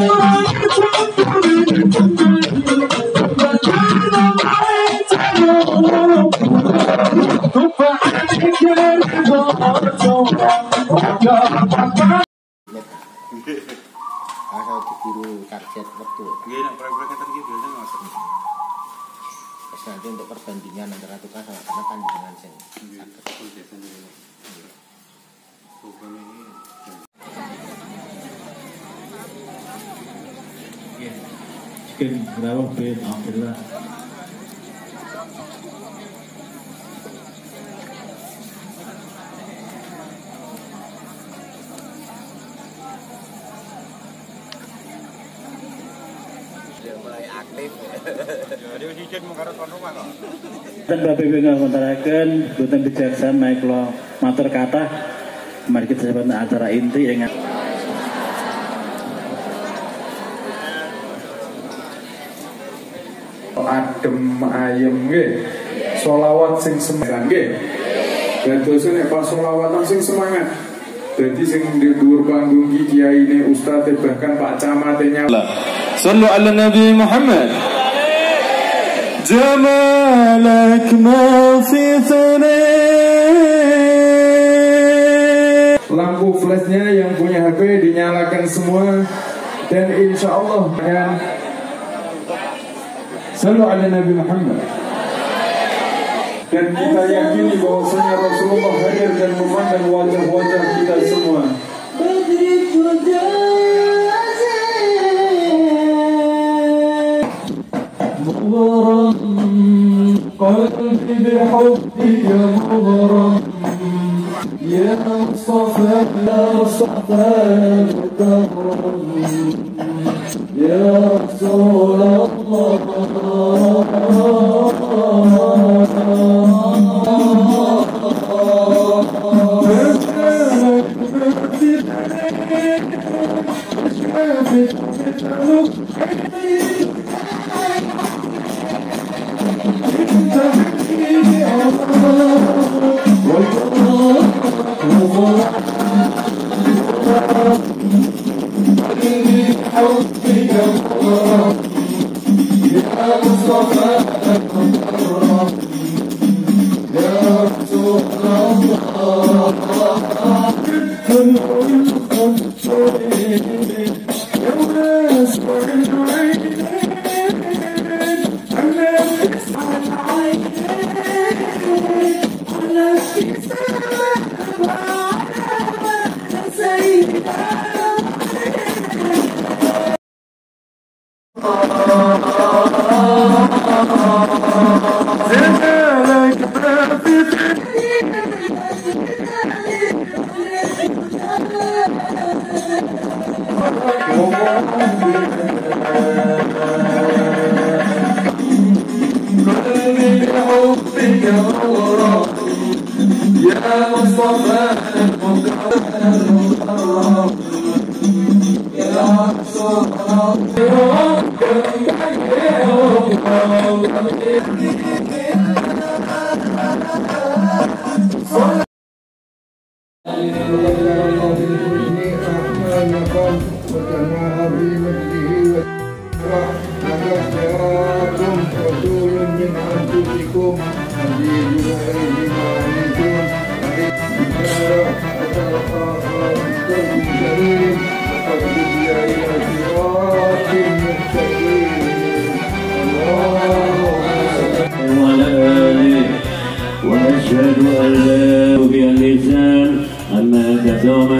asal diburu target waktu Nggih nek proyek-proyek ngeten iki biasane ngoten. terus nanti untuk perbandingan antara tukang sama karena. Bukan ini. Karo tuan rumah kok. Dan Bapak Ibu ingkang kontaraken boten bijaksan naik lo matur kata. Mari kita sebut acara inti dengan adem ayem nggih. Solawat sing semangat nggih. Dan terus nek pas solawatan sing semangat. Jadi sing di dhuwur panggung iki kiyaine ustaz bahkan Pak Camatnya صلوا على النبي محمد جمالك ما في ثناء lampu flashnya yang punya HP dinyalakan semua dan insya Allah akan selalu ada Nabi Muhammad dan kita yakini bahwasanya Rasulullah hadir dan memandang wajah-wajah kita semua مغرم قلبي بحبك مغرم يا مصطفى يا مصطفى مكرم يا رسول for fun. يا مصطفى يا رسول وعلى No.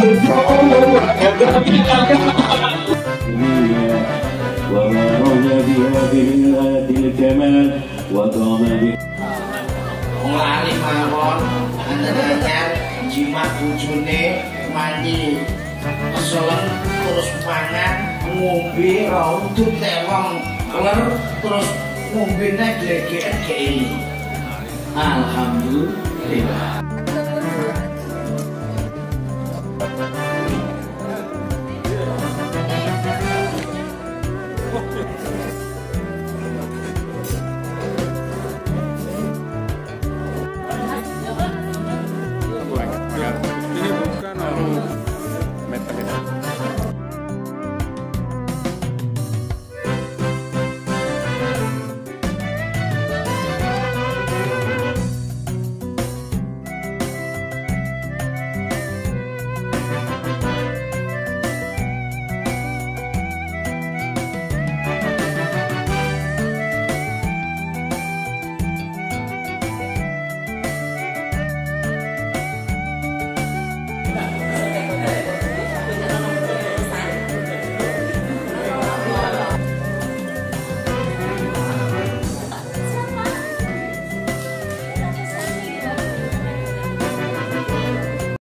bujune mandi selen terus pangan ngombe rautut tewong keler terus ngombe nek gegek ini. Alhamdulillah.